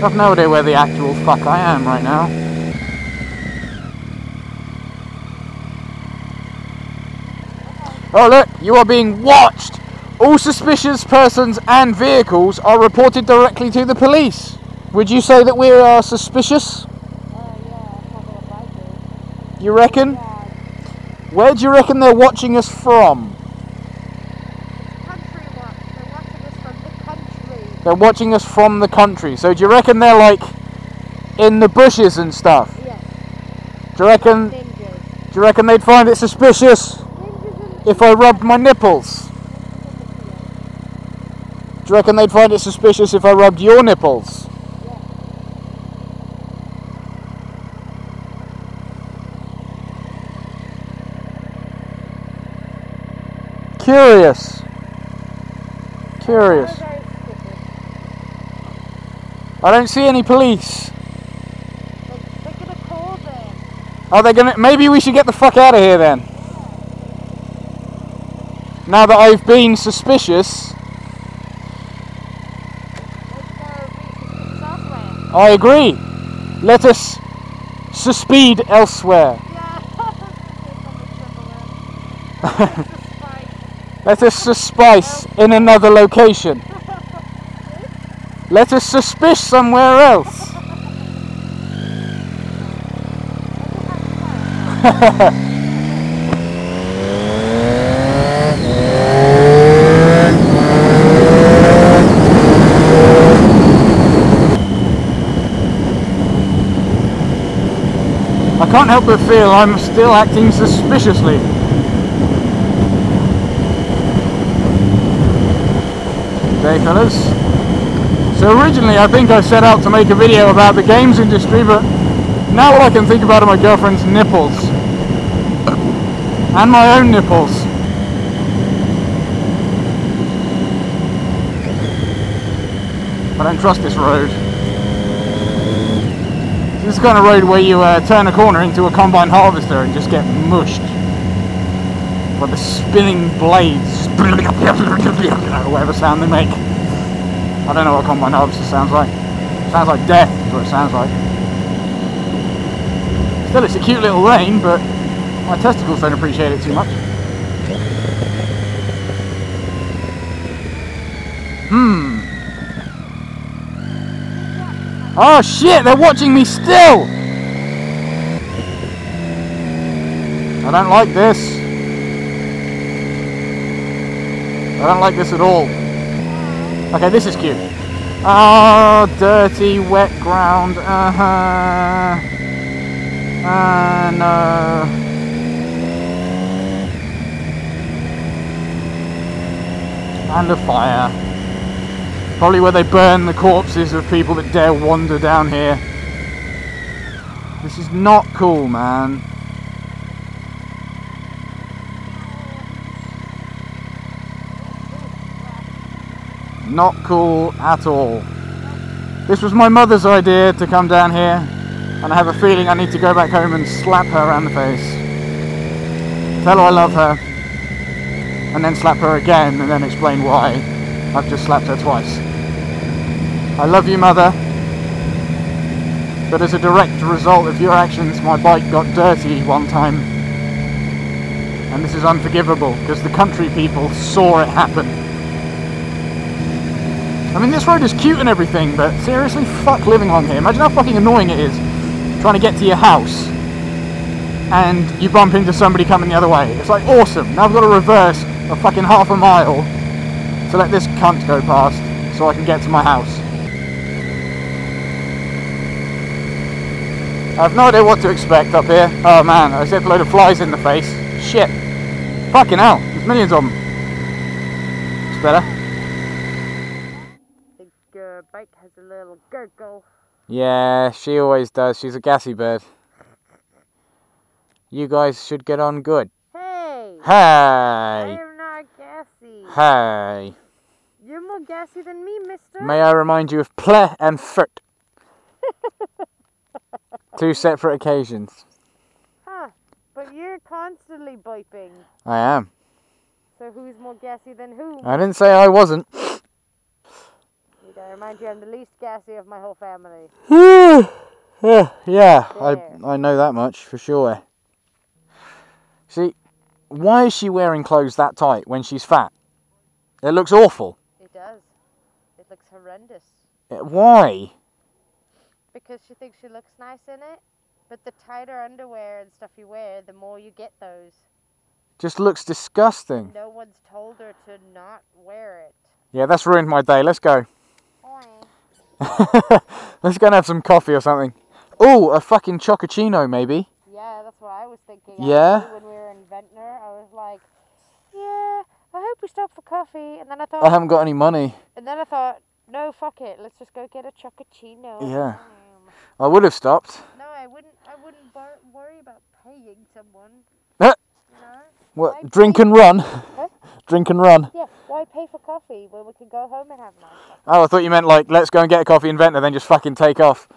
I've no idea where the actual fuck I am right now. Oh look, you are being watched! All suspicious persons and vehicles are reported directly to the police. Would you say that we are suspicious? Uh, yeah, I. You reckon? Yeah, Where do you reckon they're watching us from? country watch. They're watching us from the country. They're watching us from the country. So do you reckon they're like in the bushes and stuff? Yes, Do you reckon? Do you reckon they'd find it suspicious if I rubbed my nipples? Do you reckon they'd find it suspicious if I rubbed your nipples? Curious. Curious. Very, very stupid. I don't see any police. Like, they're gonna call them. Are they gonna? Maybe we should get the fuck out of here then. Now that I've been suspicious, Let's go research software. I agree. Let us suspede elsewhere. Yeah. Let us suspice in another location. Let us suspicious somewhere else. I can't help but feel I'm still acting suspiciously. Okay, fellas. So originally, I think I set out to make a video about the games industry, but now all I can think about are my girlfriend's nipples. And my own nipples. I don't trust this road. This is the kind of road where you uh, turn a corner into a combine harvester and just get mushed. With the spinning blades, whatever sound they make. I don't know what combine harvester sounds like. Sounds like death is what it sounds like. Still, it's a cute little lane, but my testicles don't appreciate it too much. Hmm. Oh shit, they're watching me still! I don't like this. I don't like this at all. Okay, this is cute. Oh, dirty, wet ground. Uh huh. Uh, no. And a fire. Probably where they burn the corpses of people that dare wander down here. This is not cool, man. Not cool at all. This was my mother's idea to come down here, and I have a feeling I need to go back home and slap her around the face. Tell her I love her, and then slap her again, and then explain why I've just slapped her twice. I love you, mother, but as a direct result of your actions, my bike got dirty one time. And this is unforgivable because the country people saw it happen. I mean, this road is cute and everything, but seriously, fuck living along here. Imagine how fucking annoying it is trying to get to your house and you bump into somebody coming the other way. It's like awesome. Now I've got to reverse a fucking half a mile to let this cunt go past so I can get to my house. I have no idea what to expect up here. Oh man, I set a load of flies in the face. Shit. Fucking hell, there's millions of them. It's better. Uh, bike has a little gurgle. Yeah, she always does. She's a gassy bird. You guys should get on good. Hey! Hey! I'm not gassy. Hey! You're more gassy than me, mister. May I remind you of ple and fert? Two separate occasions. Huh. But you're constantly biping. I am. So who's more gassy than who? I didn't say I wasn't. I remind you, I'm the least gassy of my whole family. yeah, yeah, I There. I know that much for sure. See, why is she wearing clothes that tight when she's fat? It looks awful. It does. It looks horrendous. Uh, Why? Because she thinks she looks nice in it. But the tighter underwear and stuff you wear, the more you get those. Just looks disgusting. No one's told her to not wear it. Yeah, that's ruined my day. Let's go. Let's go and have some coffee or something. Oh, a fucking chococino maybe. Yeah, that's what I was thinking. Yeah? actually, When we were in Ventnor, I was like, yeah, I hope we stop for coffee. And then I thought, I haven't got any money. and then I thought, no, fuck it. Let's just go get a chocochino. Yeah. Um, I would have stopped. No, I wouldn't. I wouldn't wor- worry about paying someone. Huh? You know? What? Why Drink pay- and run. Drink and run. Yeah. Why pay for coffee when we can go home and have coffee? Oh, I thought you meant like let's go and get a coffee in Ventnor, then just fucking take off.